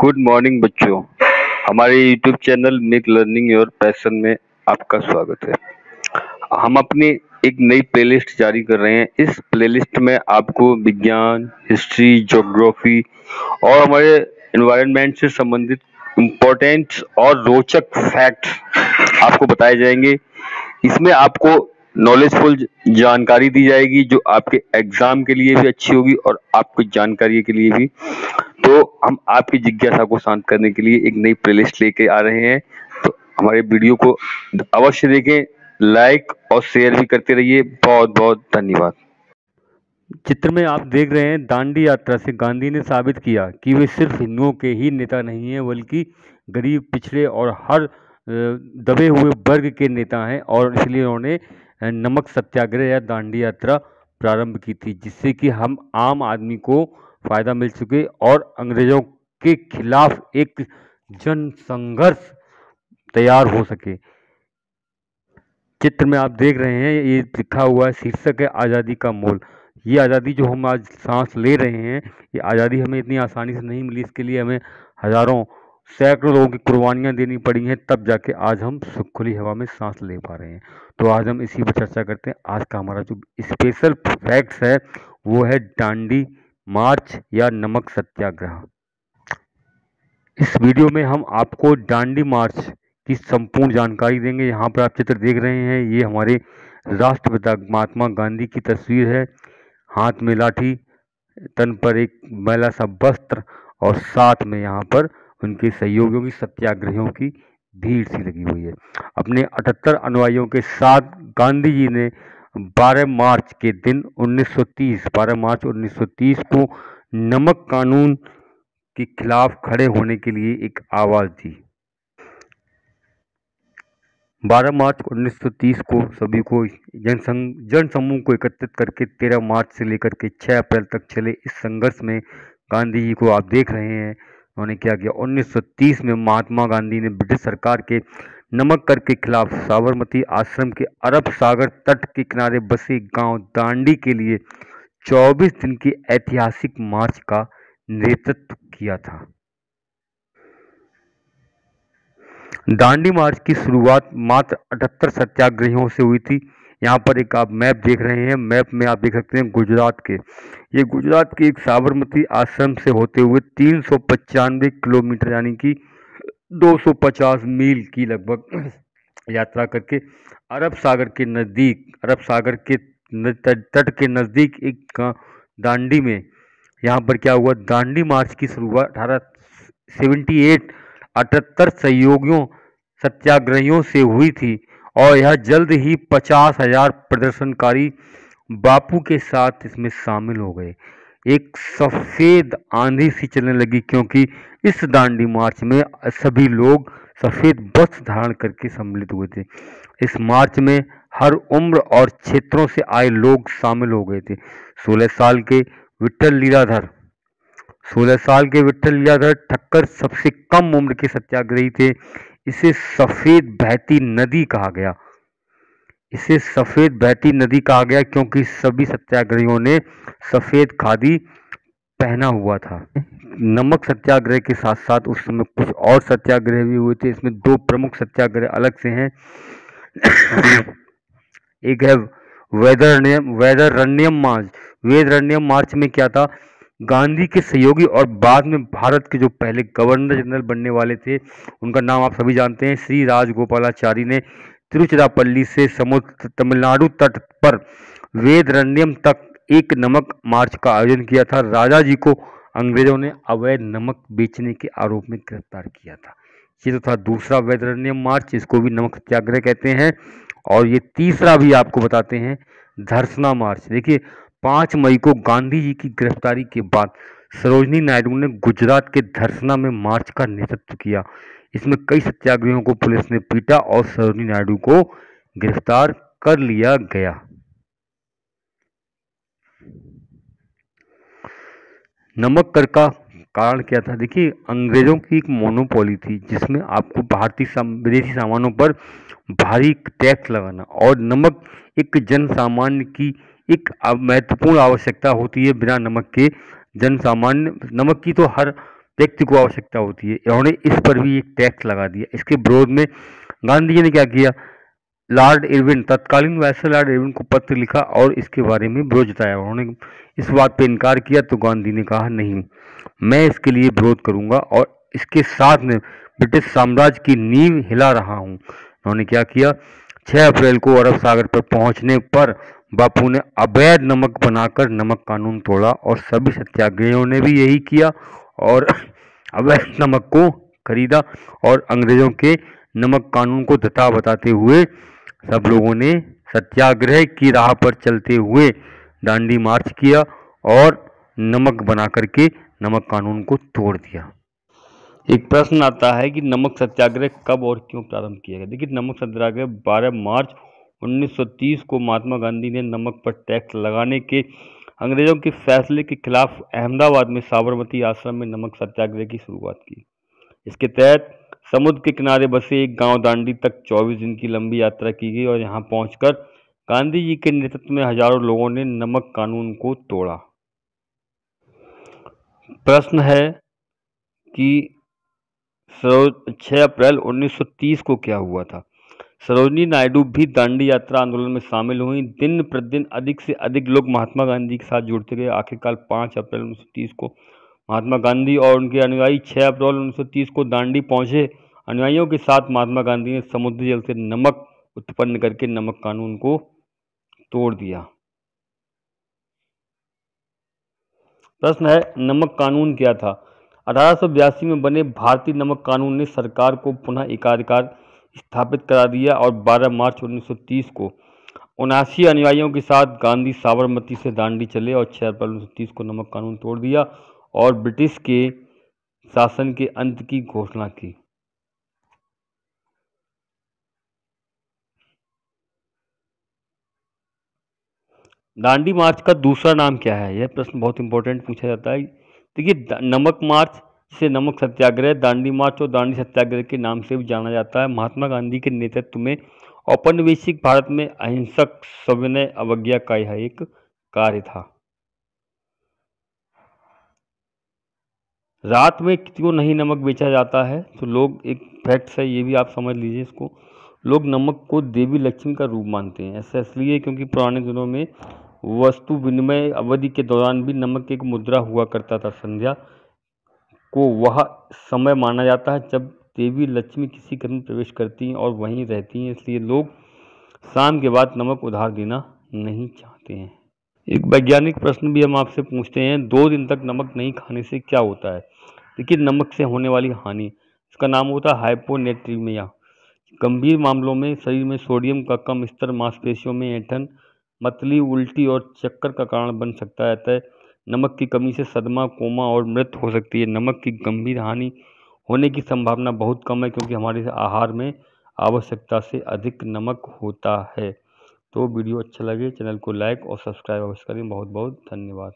Good morning बच्चों। हमारे YouTube channel make learning your passion में आपका स्वागत है। हम अपनी एक नई प्लेलिस्ट जारी कर रहे हैं। इस प्लेलिस्ट में आपको विज्ञान, हिस्ट्री, ज्योग्राफी और हमारे एनवायरनमेंट से संबंधित इम्पोर्टेंट और रोचक फैक्ट आपको बताए जाएँगे। इसमें आपको नॉलेजफुल जानकारी दी जाएगी, जो आपके एग्ज़ाम के लिए भी अच्छी होगी और आपकी जानकारी के लिए भी। तो हम आपकी जिज्ञासा को शांत करने के लिए एक नई प्लेलिस्ट लेके आ रहे हैं। तो हमारे वीडियो को अवश्य देखें लाइक और शेयर भी करते रहिए। बहुत बहुत धन्यवाद। चित्र में आप देख रहे हैं, दांडी यात्रा से गांधी ने साबित किया कि वे सिर्फ़ हिंदुओं के ही नेता नहीं हैं, बल्कि गरीब, पिछड़े और हर दबे हुए वर्ग के नेता हैं और इसलिए उन्होंने नमक सत्याग्रह या दांडी यात्रा प्रारंभ की थी, जिससे कि हम आम आदमी को फ़ायदा मिल सके और अंग्रेज़ों के खिलाफ एक जन संघर्ष तैयार हो सके। चित्र में आप देख रहे हैं, ये लिखा हुआ है, शीर्षक है आज़ादी का मोल। ये आज़ादी जो हम आज सांस ले रहे हैं, ये आज़ादी हमें इतनी आसानी से नहीं मिली, इसके लिए हमें हज़ारों सैकड़ों लोगों की कुर्बानियाँ देनी पड़ी हैं, तब जाके आज हम खुली हवा में सांस ले पा रहे हैं। तो आज हम इसी पर चर्चा करते हैं। आज का हमारा जो स्पेशल फैक्ट्स है, वो है डांडी मार्च या नमक सत्याग्रह। इस वीडियो में हम आपको डांडी मार्च की संपूर्ण जानकारी देंगे। यहाँ पर आप चित्र देख रहे हैं, ये हमारे राष्ट्रपिता महात्मा गांधी की तस्वीर है। हाथ में लाठी, तन पर एक मैला सा वस्त्र और साथ में यहाँ पर उनके सहयोगियों की, सत्याग्रहियों की भीड़ सी लगी हुई है। अपने अठहत्तर अनुयायियों के साथ गांधी जी ने 12 मार्च के दिन 1930 12 मार्च 1930 को नमक कानून के खिलाफ खड़े होने के लिए एक आवाज़ दी। 12 मार्च 1930 को सभी को जनसंघ जन समूह को एकत्रित करके 13 मार्च से लेकर के 6 अप्रैल तक चले इस संघर्ष में गांधी जी को आप देख रहे हैं। उन्होंने क्या किया? 1930 में महात्मा गांधी ने ब्रिटिश सरकार के नमक कर के खिलाफ साबरमती आश्रम के अरब सागर तट के किनारे बसे गाँव दांडी के लिए 24 दिन की ऐतिहासिक मार्च का नेतृत्व किया था। दांडी मार्च की शुरुआत मात्र अठहत्तर सत्याग्रहियों से हुई थी। यहाँ पर एक आप मैप देख रहे हैं। मैप में आप देख सकते हैं गुजरात के। ये गुजरात के एक साबरमती आश्रम से होते हुए तीन किलोमीटर यानी कि 250 मील की लगभग यात्रा करके अरब सागर के नज़दीक, अरब सागर के तट के नज़दीक एक दांडी में, यहाँ पर क्या हुआ, दांडी मार्च की शुरुआत, अठारह सेवेंटी एट अठहत्तर सहयोगियों, सत्याग्रहियों से हुई थी। और यह जल्द ही पचास हज़ार प्रदर्शनकारी बापू के साथ इसमें शामिल हो गए। एक सफ़ेद आंधी सी चलने लगी क्योंकि इस दांडी मार्च में सभी लोग सफ़ेद वस्त्र धारण करके सम्मिलित हुए थे। इस मार्च में हर उम्र और क्षेत्रों से आए लोग शामिल हो गए थे। सोलह साल के विठल लीलाधर। सोलह साल के विठल लीलाधर ठक्कर सबसे कम उम्र के सत्याग्रही थे। इसे सफ़ेद बहती नदी कहा गया। इसे सफ़ेद बहती नदी कहा गया क्योंकि सभी सत्याग्रहियों ने सफ़ेद खादी पहना हुआ था। नमक सत्याग्रह के साथ साथ उस समय कुछ और सत्याग्रह भी हुए थे। इसमें दो प्रमुख सत्याग्रह अलग से हैं। एक है वेदरण्यम वेदरण्यम मार्च। वेदरण्यम मार्च में क्या था? गांधी के सहयोगी और बाद में भारत के जो पहले गवर्नर जनरल बनने वाले थे, उनका नाम आप सभी जानते हैं, श्री राजगोपालाचारी ने तिरुचिरापल्ली से समुद्र तमिलनाडु तट पर वेदरण्यम तक एक नमक मार्च का आयोजन किया था। राजा जी को अंग्रेज़ों ने अवैध नमक बेचने के आरोप में गिरफ़्तार किया था। ये तो था दूसरा वेदरण्यम मार्च, इसको भी नमक सत्याग्रह कहते हैं। और ये तीसरा भी आपको बताते हैं, धरसना मार्च। देखिए पाँच मई को गांधी जी की गिरफ्तारी के बाद सरोजनी नायडू ने गुजरात के धरसना में मार्च का नेतृत्व किया। इसमें कई सत्याग्रहियों को पुलिस ने पीटा और सरोजनी नायडू को गिरफ़्तार कर लिया गया। नमक कर का कारण क्या था? देखिए, अंग्रेज़ों की एक मोनोपोली थी, जिसमें आपको भारतीय विदेशी सामानों पर भारी टैक्स लगाना और नमक एक जन सामान्य की एक महत्वपूर्ण आवश्यकता होती है बिना नमक के। जन सामान्य नमक की तो हर व्यक्ति को आवश्यकता होती है। इन्होंने इस पर भी एक टैक्स लगा दिया। इसके विरोध में गांधी जी ने क्या किया? लॉर्ड इरविन, तत्कालीन वैसे लॉर्ड इरविन को पत्र लिखा और इसके बारे में विरोध जताया। उन्होंने इस बात पर इनकार किया तो गांधी ने कहा, नहीं, मैं इसके लिए विरोध करूँगा और इसके साथ में ब्रिटिश साम्राज्य की नींव हिला रहा हूँ। उन्होंने क्या किया? 6 अप्रैल को अरब सागर पर पहुँचने पर बापू ने अवैध नमक बनाकर नमक कानून तोड़ा और सभी सत्याग्रहियों ने भी यही किया और अवैध नमक को खरीदा और अंग्रेज़ों के नमक कानून को दता बताते हुए सब लोगों ने सत्याग्रह की राह पर चलते हुए दांडी मार्च किया और नमक बना करके नमक कानून को तोड़ दिया। एक प्रश्न आता है कि नमक सत्याग्रह कब और क्यों प्रारंभ किया गया? देखिए, नमक सत्याग्रह 12 मार्च 1930 को महात्मा गांधी ने नमक पर टैक्स लगाने के अंग्रेज़ों के फैसले के खिलाफ अहमदाबाद में साबरमती आश्रम में नमक सत्याग्रह की शुरुआत की। इसके तहत समुद्र के किनारे बसे एक गाँव दांडी तक 24 दिन की लंबी यात्रा की गई और यहाँ पहुंचकर गांधी जी के नेतृत्व में हज़ारों लोगों ने नमक कानून को तोड़ा। प्रश्न है कि छः अप्रैल 1930 को क्या हुआ था? सरोजनी नायडू भी दांडी यात्रा आंदोलन में शामिल हुई। दिन प्रतिदिन अधिक से अधिक लोग महात्मा गांधी के साथ जुड़ते गए। आखिरकार 5 अप्रैल 1930 को महात्मा गांधी और उनके अनुयायी 6 अप्रैल 1930 को दांडी पहुँचे। अनुयायियों के साथ महात्मा गांधी ने समुद्री जल से नमक उत्पन्न करके नमक कानून को तोड़ दिया। प्रश्न है, नमक कानून क्या था? अठारह सौ बयासी में बने भारतीय नमक कानून ने सरकार को पुनः एकाधिकार स्थापित करा दिया और 12 मार्च 1930 को उनासी अनुयायियों के साथ गांधी साबरमती से दांडी चले और 6 अप्रैल उन्नीस को नमक कानून तोड़ दिया और ब्रिटिश के शासन के अंत की घोषणा की। दांडी मार्च का दूसरा नाम क्या है? यह प्रश्न बहुत इंपॉर्टेंट पूछा जाता है। देखिए नमक मार्च जिसे नमक सत्याग्रह, दांडी मार्च और दांडी सत्याग्रह के नाम से भी जाना जाता है। महात्मा गांधी के नेतृत्व में औपनिवेशिक भारत में अहिंसक सविनय अवज्ञा का यह एक कार्य था। रात में क्यों नहीं नमक बेचा जाता है? तो लोग एक फैक्ट है, ये भी आप समझ लीजिए इसको। लोग नमक को देवी लक्ष्मी का रूप मानते हैं। ऐसा इसलिए क्योंकि पुराने दिनों में वस्तु विनिमय अवधि के दौरान भी नमक एक मुद्रा हुआ करता था संध्या। को वह समय माना जाता है जब देवी लक्ष्मी किसी घर में प्रवेश करती हैं और वहीं रहती हैं, इसलिए लोग शाम के बाद नमक उधार देना नहीं चाहते हैं। एक वैज्ञानिक प्रश्न भी हम आपसे पूछते हैं, दो दिन तक नमक नहीं खाने से क्या होता है? देखिए, नमक से होने वाली हानि, इसका नाम होता है हाइपोनेट्रीमिया। गंभीर मामलों में शरीर में सोडियम का कम स्तर, मांसपेशियों में ऐठन, मतली, उल्टी और चक्कर का कारण बन सकता है। नमक की कमी से सदमा, कोमा और मृत हो सकती है। नमक की गंभीर हानि होने की संभावना बहुत कम है क्योंकि हमारे आहार में आवश्यकता से अधिक नमक होता है। तो वीडियो अच्छा लगे, चैनल को लाइक और सब्सक्राइब अवश्य करें। बहुत बहुत धन्यवाद।